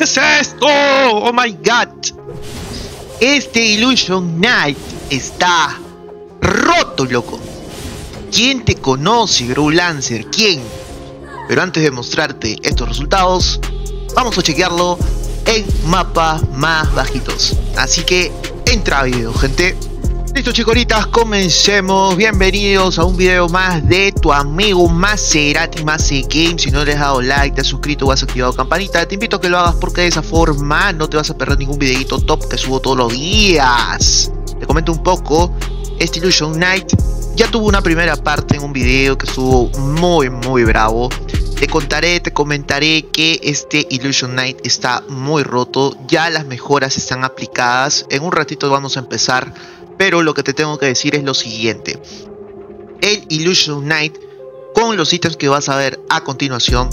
¿Qué es esto? Oh my god. Este Illusion Knight está roto, loco. ¿Quién te conoce, Grow Lancer? ¿Quién? Pero antes de mostrarte estos resultados, vamos a chequearlo en mapas más bajitos. Así que entra a video, gente. Listo chicoritas, comencemos. Bienvenidos a un video más de tu amigo Maserati Mase Game. Si no le has dado like, te has suscrito o has activado campanita, te invito a que lo hagas porque de esa forma no te vas a perder ningún videito top que subo todos los días. Te comento un poco, este Illusion Knight ya tuvo una primera parte en un video que estuvo muy muy bravo. Te contaré, te comentaré que este Illusion Knight está muy roto. Ya las mejoras están aplicadas. En un ratito vamos a empezar pero lo que te tengo que decir es lo siguiente. El Illusion Knight, con los ítems que vas a ver a continuación,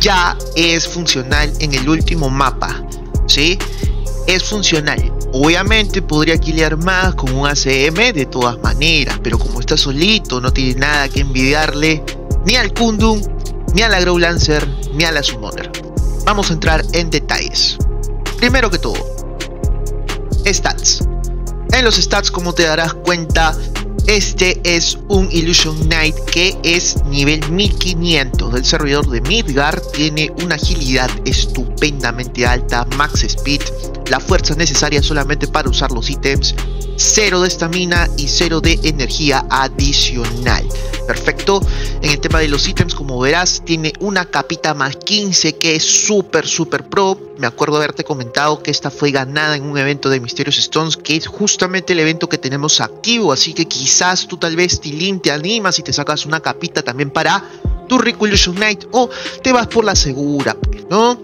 ya es funcional en el último mapa. ¿Sí? Es funcional. Obviamente podría quilear más con un ACM de todas maneras, pero como está solito, no tiene nada que envidiarle ni al Kundum, ni a la Grow Lancer, ni a la Summoner. Vamos a entrar en detalles. Primero que todo, stats. En los stats, como te darás cuenta, este es un Illusion Knight que es nivel 1500 del servidor de Midgard. Tiene una agilidad estupendamente alta, max speed, la fuerza necesaria solamente para usar los ítems, 0 de estamina y 0 de energía adicional. Perfecto. En el tema de los ítems, como verás, tiene una capita más 15 que es súper, súper pro. Me acuerdo haberte comentado que esta fue ganada en un evento de Mysterious Stones, que es justamente el evento que tenemos activo. Así que quizás tú tal vez Tilín te animas y te sacas una capita también para tu Rico Illusion Knight o te vas por la segura, ¿no?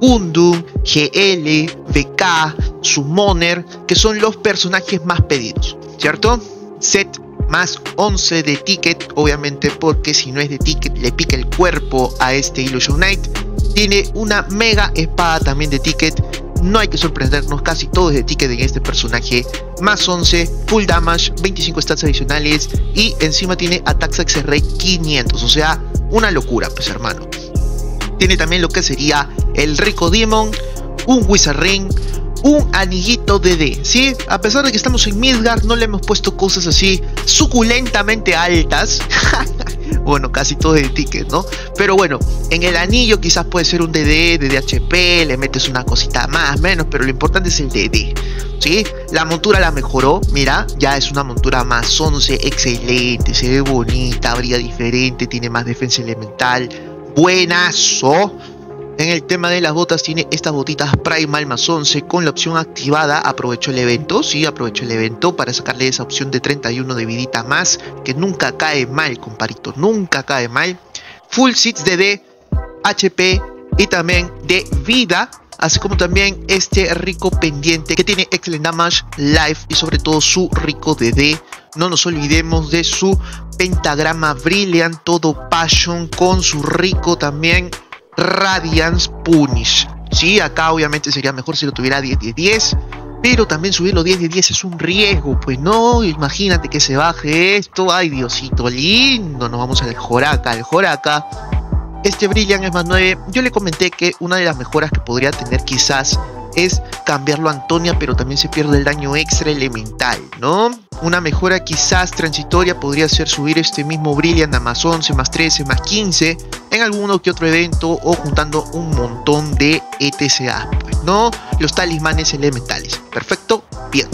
Gundum, GL, VK, Summoner, que son los personajes más pedidos, ¿cierto? Set más 11 de ticket, obviamente porque si no es de ticket le pica el cuerpo a este Illusion Knight. Tiene una mega espada también de ticket. No hay que sorprendernos, casi todo es de ticket en este personaje. Más 11, full damage, 25 stats adicionales y encima tiene Attacks XR 500, o sea, una locura, pues hermano. Tiene también lo que sería el Rico Demon, un Wizard Ring, un anillito de D, ¿sí? A pesar de que estamos en Midgard, no le hemos puesto cosas así suculentamente altas. bueno, casi todo de ticket, ¿no? Pero bueno, en el anillo quizás puede ser un DD, DDHP, le metes una cosita más, menos, pero lo importante es el DD, ¿sí? La montura la mejoró, mira, ya es una montura más 11, excelente, se ve bonita, brilla diferente, tiene más defensa elemental, buenazo. En el tema de las botas tiene estas botitas Primal más 11 con la opción activada. Aprovecho el evento, sí, aprovecho el evento para sacarle esa opción de 31 de vidita más que nunca cae mal, comparito, nunca cae mal. Full seats de D, HP y también de vida. Así como también este rico pendiente que tiene Excellent Damage, Life y sobre todo su rico DD. No nos olvidemos de su pentagrama Brilliant, todo Passion con su rico también Radiance Punish. Sí, acá obviamente sería mejor si lo tuviera 10 10 10, pero también subirlo 10 10 10 es un riesgo, pues no, imagínate que se baje esto, ay Diosito lindo, nos vamos al Joraca, al Joraca. Este Brilliant es más 9, yo le comenté que una de las mejoras que podría tener quizás es cambiarlo a Antonia, pero también se pierde el daño extra elemental, ¿no? Una mejora quizás transitoria podría ser subir este mismo Brilliant a más 11, más 13, más 15 en alguno que otro evento o juntando un montón de ETCA, pues, ¿no? Los talismanes elementales. Perfecto, bien.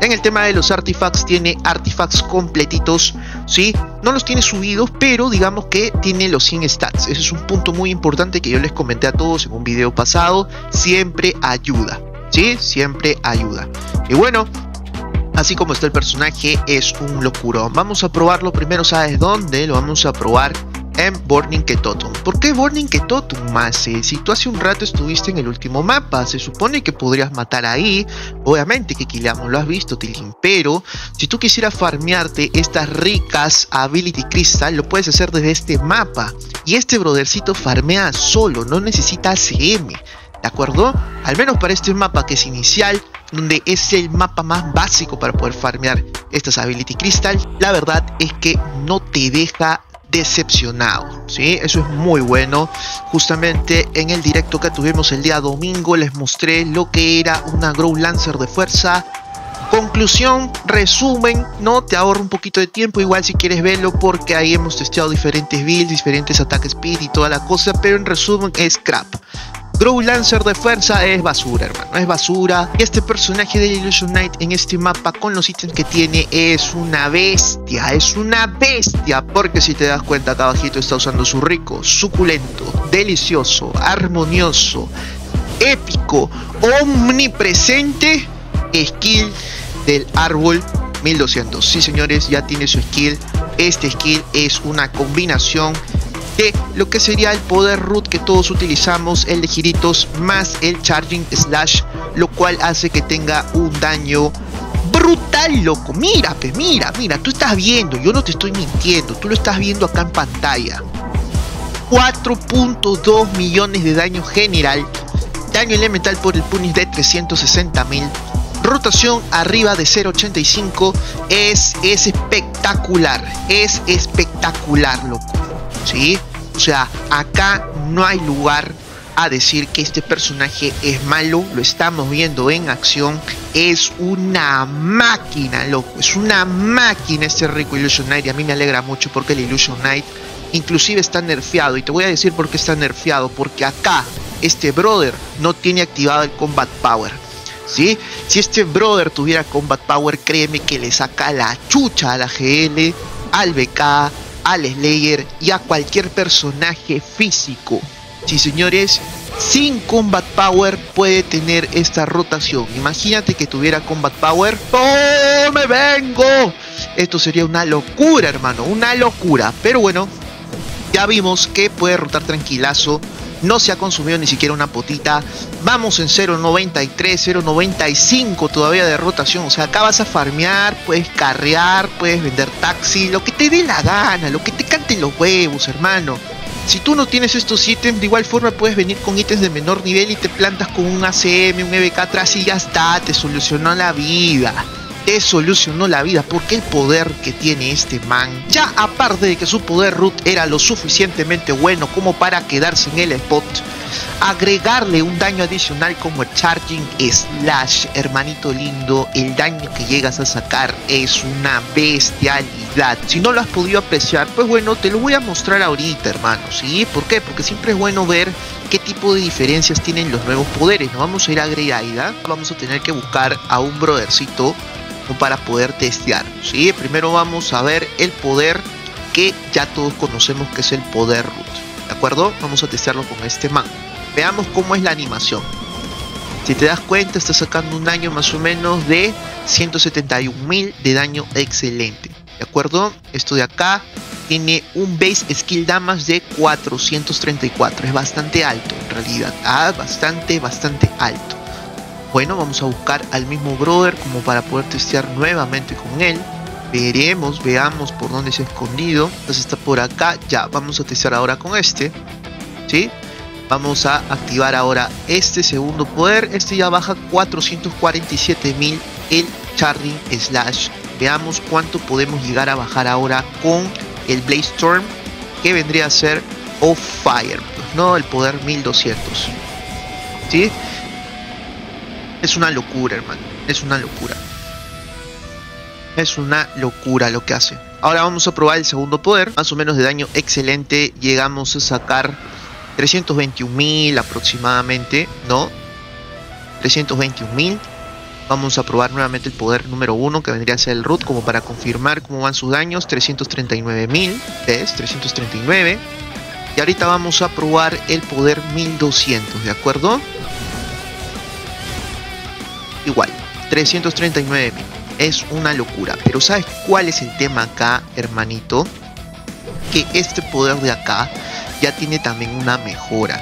En el tema de los artifacts, tiene artifacts completitos, ¿sí? No los tiene subidos, pero digamos que tiene los 100 stats. Ese es un punto muy importante que yo les comenté a todos en un video pasado. Siempre ayuda, ¿sí? Siempre ayuda. Y bueno, así como está el personaje, es un locurón. Vamos a probarlo primero, ¿sabes dónde? Lo vamos a probar en Burning Ketotum. ¿Por qué Burning Ketotum, Mase? Si tú hace un rato estuviste en el último mapa, se supone que podrías matar ahí. Obviamente que Kiliamon lo has visto, Tilin. Pero si tú quisieras farmearte estas ricas Ability Crystal, lo puedes hacer desde este mapa. Y este brodercito farmea solo, no necesita ACM. ¿De acuerdo? Al menos para este mapa que es inicial, donde es el mapa más básico para poder farmear estas Ability Crystal, la verdad es que no te deja decepcionado, ¿sí? Eso es muy bueno. Justamente en el directo que tuvimos el día domingo les mostré lo que era una Grow Lancer de fuerza. Conclusión, resumen, no te ahorro un poquito de tiempo, igual si quieres verlo porque ahí hemos testeado diferentes builds, diferentes ataques speed y toda la cosa, pero en resumen es crap. Grow Lancer de fuerza es basura, hermano, es basura. Y este personaje de Illusion Knight en este mapa con los ítems que tiene es una bestia, es una bestia. Porque si te das cuenta, acá abajito está usando su rico, suculento, delicioso, armonioso, épico, omnipresente skill del árbol 1200. Sí, señores, ya tiene su skill. Este skill es una combinación de lo que sería el poder root que todos utilizamos, el de giritos más el charging slash, lo cual hace que tenga un daño brutal, loco. Mira, mira, mira, tú estás viendo, yo no te estoy mintiendo, tú lo estás viendo acá en pantalla. 4.2 millones de daño general, daño elemental por el punish de 360 mil, rotación arriba de 0.85 es, es espectacular, es espectacular, loco. ¿Sí? O sea, acá no hay lugar a decir que este personaje es malo, lo estamos viendo en acción, es una máquina, loco, es una máquina este rico Illusion Knight y a mí me alegra mucho porque el Illusion Knight inclusive está nerfeado y te voy a decir por qué está nerfeado, porque acá este brother no tiene activado el Combat Power. ¿Sí? Si este brother tuviera Combat Power, créeme que le saca la chucha a la GL, al BK, al Slayer y a cualquier personaje físico. Sí, señores, sin Combat Power puede tener esta rotación. Imagínate que tuviera Combat Power. ¡Oh, me vengo! Esto sería una locura, hermano, una locura. Pero bueno, ya vimos que puede rotar tranquilazo no se ha consumido ni siquiera una potita. Vamos en 0.93, 0.95 todavía de rotación. O sea, acá vas a farmear, puedes carrear, puedes vender taxi, lo que te dé la gana, lo que te cante los huevos, hermano. Si tú no tienes estos ítems, de igual forma puedes venir con ítems de menor nivel y te plantas con un ACM, un EBK atrás y ya está, te solucionó la vida te solucionó la vida porque el poder que tiene este man, ya aparte de que su poder root era lo suficientemente bueno como para quedarse en el spot, agregarle un daño adicional como el Charging Slash, hermanito lindo, el daño que llegas a sacar es una bestialidad. Si no lo has podido apreciar, pues bueno, te lo voy a mostrar ahorita, hermano, ¿sí? ¿Por qué? Porque siempre es bueno ver qué tipo de diferencias tienen los nuevos poderes. No vamos a ir a Greyaida, vamos a tener que buscar a un brothercito para poder testear. ¿sí? Primero vamos a ver el poder que ya todos conocemos que es el poder root. ¿De acuerdo? Vamos a testearlo con este man. Veamos cómo es la animación. Si te das cuenta, está sacando un daño más o menos de 171.000 de daño excelente. ¿De acuerdo? Esto de acá tiene un base skill damage de 434. Es bastante alto en realidad. Ah, bastante, bastante alto. Bueno, vamos a buscar al mismo brother como para poder testear nuevamente con él. Veremos, veamos por dónde se ha escondido. Entonces está por acá. Ya, vamos a testear ahora con este. ¿Sí? Vamos a activar ahora este segundo poder. Este ya baja 447.000 el Charging Slash. Veamos cuánto podemos llegar a bajar ahora con el Blaze Storm. Que vendría a ser Off Fire. Pues, no, el poder 1200. ¿Sí? Es una locura, hermano. Es una locura. Es una locura lo que hace. Ahora vamos a probar el segundo poder. Más o menos de daño excelente. Llegamos a sacar 321.000 aproximadamente, ¿no? 321.000. Vamos a probar nuevamente el poder número 1 que vendría a ser el root como para confirmar cómo van sus daños. 339.000, ¿ves? 339. Y ahorita vamos a probar el poder 1200, ¿de acuerdo? 339 mil. Es una locura. Pero ¿sabes cuál es el tema acá, hermanito? Que este poder de acá ya tiene también una mejora.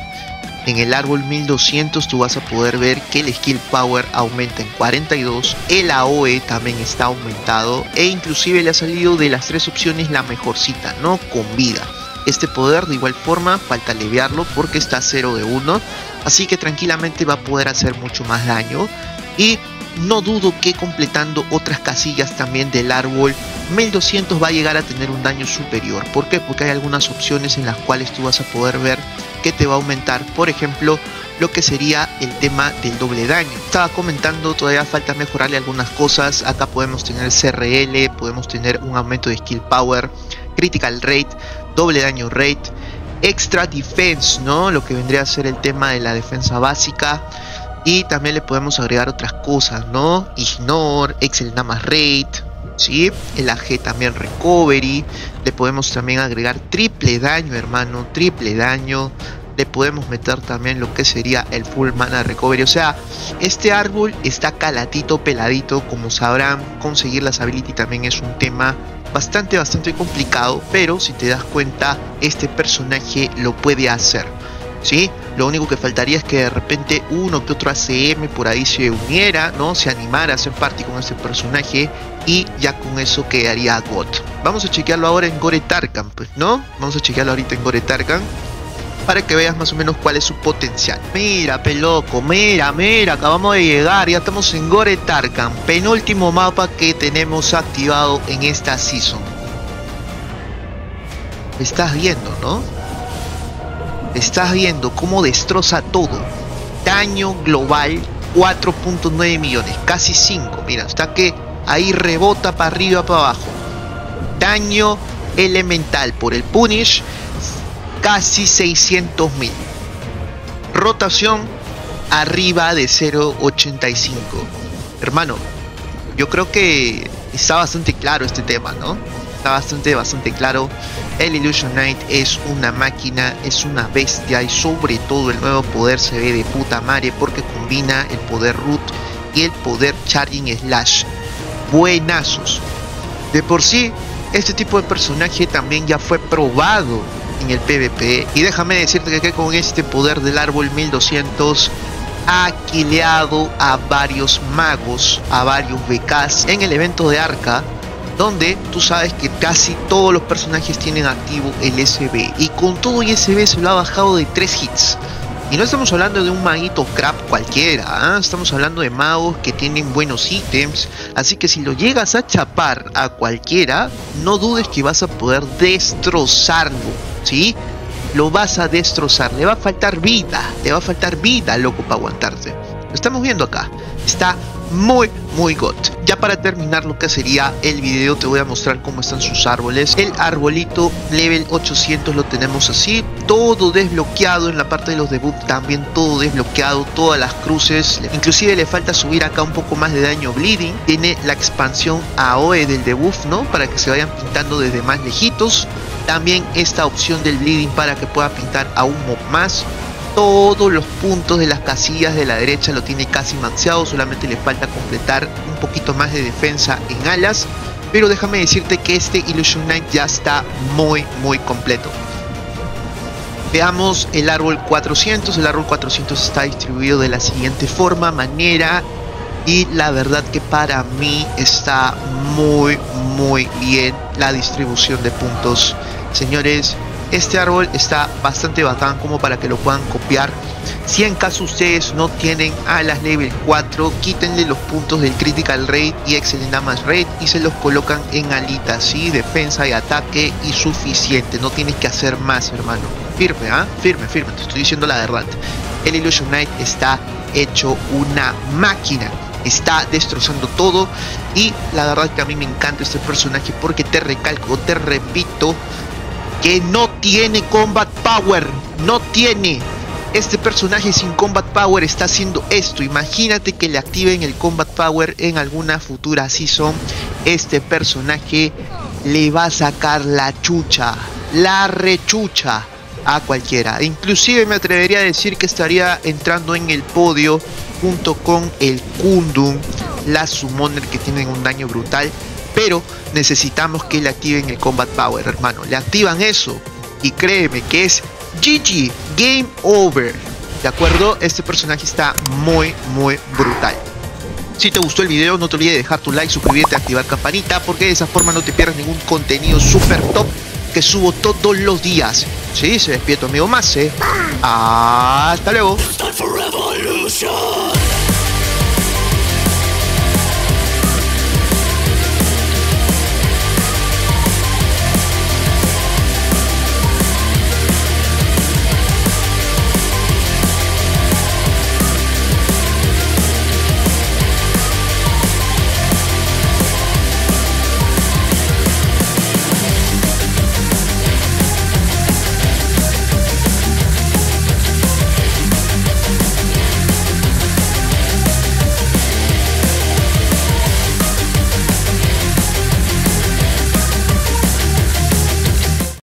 En el árbol 1200 tú vas a poder ver que el skill power aumenta en 42, el AOE también está aumentado e inclusive le ha salido de las tres opciones la mejorcita, no con vida. Este poder de igual forma falta aliviarlo porque está 0 de 1, así que tranquilamente va a poder hacer mucho más daño Y no dudo que completando otras casillas también del árbol 1200 va a llegar a tener un daño superior. ¿Por qué? Porque hay algunas opciones en las cuales tú vas a poder ver que te va a aumentar, por ejemplo, lo que sería el tema del doble daño. Estaba comentando, todavía falta mejorarle algunas cosas. Acá podemos tener CRL, podemos tener un aumento de skill power, critical rate, doble daño rate, extra defense, ¿no? Lo que vendría a ser el tema de la defensa básica y también le podemos agregar otras cosas, ¿no? Ignore, Excel más Rate, ¿sí? El AG también Recovery. Le podemos también agregar triple daño, hermano, triple daño. Le podemos meter también lo que sería el Full Mana Recovery. O sea, este árbol está calatito, peladito. Como sabrán, conseguir las ability también es un tema bastante, bastante complicado. Pero si te das cuenta, este personaje lo puede hacer. ¿Sí? Lo único que faltaría es que de repente uno que otro ACM por ahí se uniera, ¿no? Se animara a ser parte con este personaje y ya con eso quedaría God. Vamos a chequearlo ahora en Gore Tarkan, pues, ¿no? Vamos a chequearlo ahorita en Gore Tarkan para que veas más o menos cuál es su potencial. Mira, peloco, mira, mira, acabamos de llegar, ya estamos en Gore Tarkan, penúltimo mapa que tenemos activado en esta season. Estás viendo, ¿no? Estás viendo cómo destroza todo. Daño global 4.9 millones, casi 5. Mira, está que ahí rebota para arriba, para abajo. Daño elemental por el Punish, casi 600 mil. Rotación arriba de 0.85. Hermano, yo creo que está bastante claro este tema, ¿no? Está bastante, bastante claro el Illusion Knight es una máquina, es una bestia y sobre todo el nuevo poder se ve de puta madre porque combina el poder root y el poder charging slash. Buenazos. De por sí, este tipo de personaje también ya fue probado en el PvP y déjame decirte que con este poder del árbol 1200 ha quileado a varios magos, a varios BKs en el evento de Arca donde tú sabes que casi todos los personajes tienen activo el SB y con todo y SB se lo ha bajado de 3 hits. Y no estamos hablando de un maguito crap cualquiera, ¿ah? estamos hablando de magos que tienen buenos ítems, así que si lo llegas a chapar a cualquiera, no dudes que vas a poder destrozarlo, ¿sí? Lo vas a destrozar, le va a faltar vida, le va a faltar vida, loco, para aguantarte. Lo estamos viendo acá, está muy muy god. Ya para terminar lo que sería el video te voy a mostrar cómo están sus árboles. El arbolito level 800 lo tenemos así, todo desbloqueado en la parte de los debuff también todo desbloqueado, todas las cruces. Inclusive le falta subir acá un poco más de daño bleeding. Tiene la expansión AOE del debuff, ¿no? Para que se vayan pintando desde más lejitos. También esta opción del bleeding para que pueda pintar aún más todos los puntos de las casillas de la derecha lo tiene casi maxeado, solamente le falta completar un poquito más de defensa en alas, pero déjame decirte que este Illusion Knight ya está muy muy completo. Veamos el árbol 400, el árbol 400 está distribuido de la siguiente forma, manera, y la verdad que para mí está muy muy bien la distribución de puntos. Señores, este árbol está bastante bacán como para que lo puedan copiar. Si en caso ustedes no tienen alas level 4, quítenle los puntos del critical rate y excellent damage rate y se los colocan en alitas, ¿sí? defensa y ataque y suficiente. No tienes que hacer más, hermano. Firme, ¿ah? Firme, firme, te estoy diciendo la verdad. El Illusion Knight está hecho una máquina está destrozando todo y la verdad que a mí me encanta este personaje porque te recalco, te repito, que no tiene combat power, no tiene. Este personaje sin combat power está haciendo esto. Imagínate que le activen el combat power en alguna futura season. Este personaje le va a sacar la chucha, la rechucha a cualquiera. Inclusive me atrevería a decir que estaría entrando en el podio junto con el Kundum, la Summoner que tienen un daño brutal pero necesitamos que le activen el Combat Power, hermano. Le activan eso y créeme que es GG, Game Over. ¿De acuerdo? Este personaje está muy, muy brutal. Si te gustó el video, no te olvides de dejar tu like, suscribirte, activar campanita, porque de esa forma no te pierdas ningún contenido super top que subo todos los días. Sí, se despierta amigo más, ¿eh? Hasta luego.